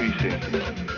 increasing